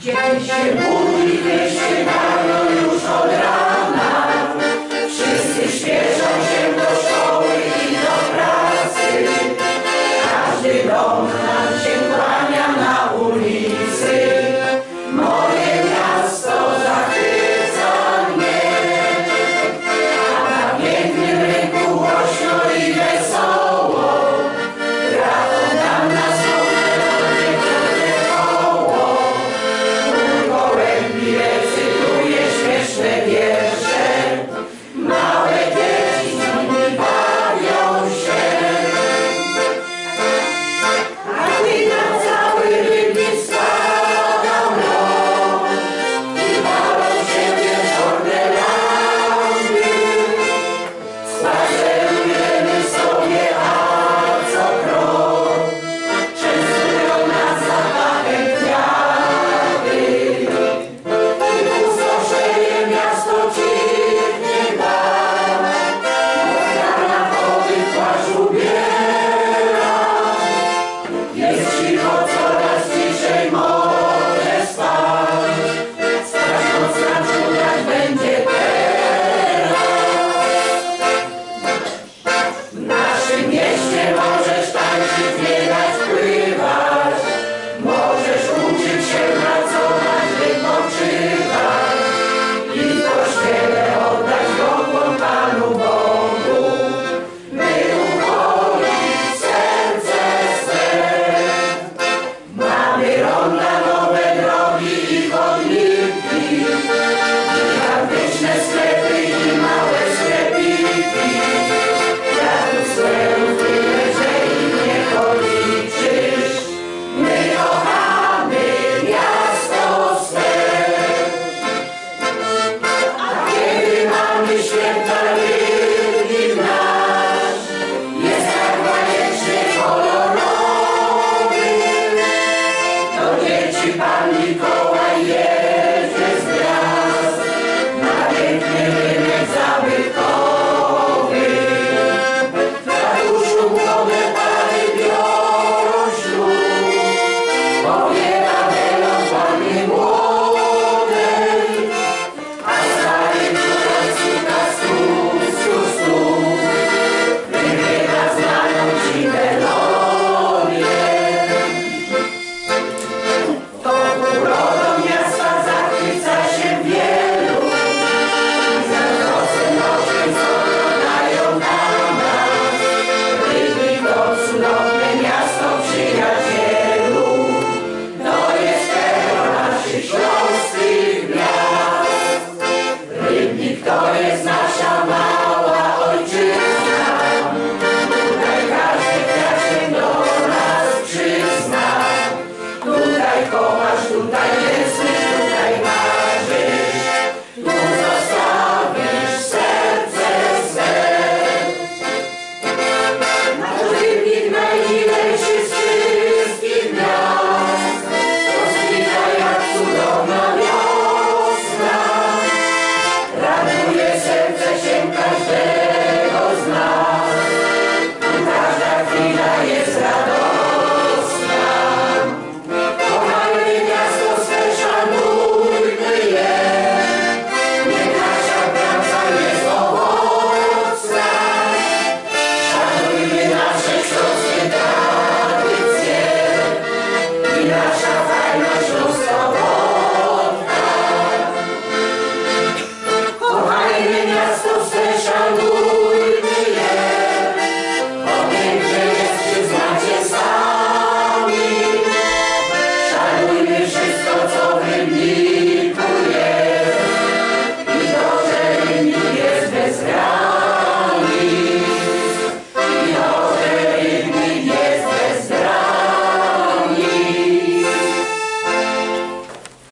Dzieci się budzi, się rano już od rana.